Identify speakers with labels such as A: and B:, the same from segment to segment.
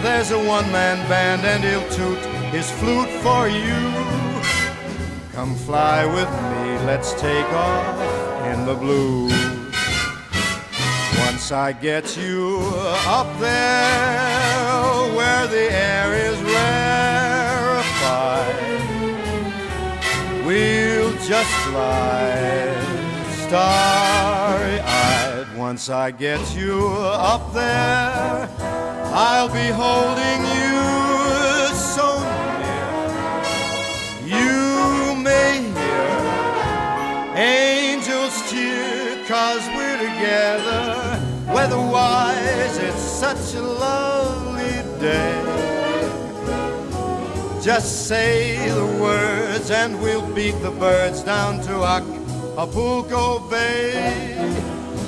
A: there's a one man band, and he'll toot his flute for you. Come fly with me, let's take off in the blue. Once I get you up there where the air is rarefied, we'll just fly starry eyed. Once I get you up there, I'll be holding you so near. You may hear angels cheer, cause we're together. Weatherwise, it's such a lovely day. Just say the words and we'll beat the birds down to Acapulco Bay.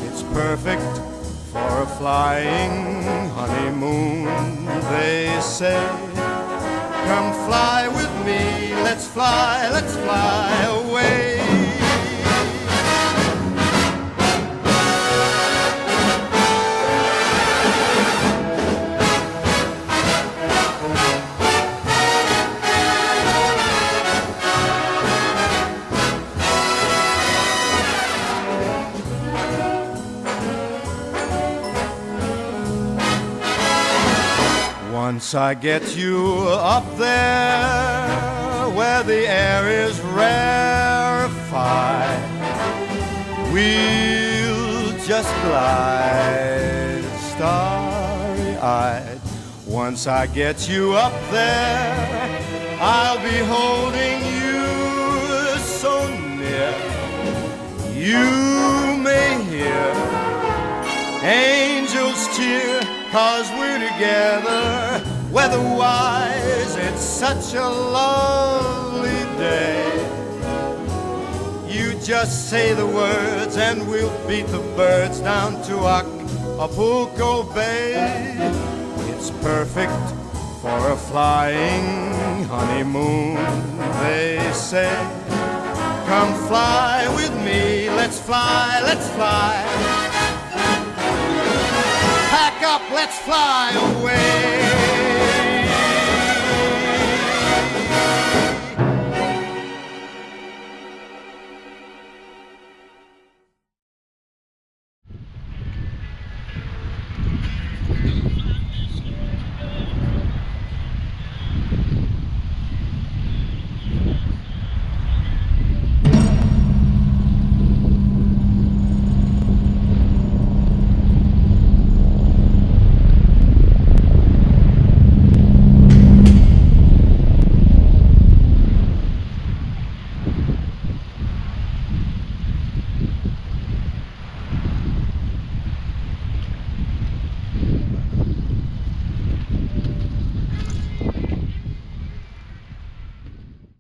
A: It's perfect for a flying honeymoon, say. Come fly with me, let's fly, let's fly away. Once I get you up there where the air is rarefied, we'll just glide starry eyed. Once I get you up there, I'll be holding you so near. You cause we're together. Weatherwise, it's such a lovely day. You just say the words, and we'll beat the birds down to Acapulco Bay. It's perfect for a flying honeymoon, they say. Come fly with me, let's fly, let's fly. Up, let's fly away.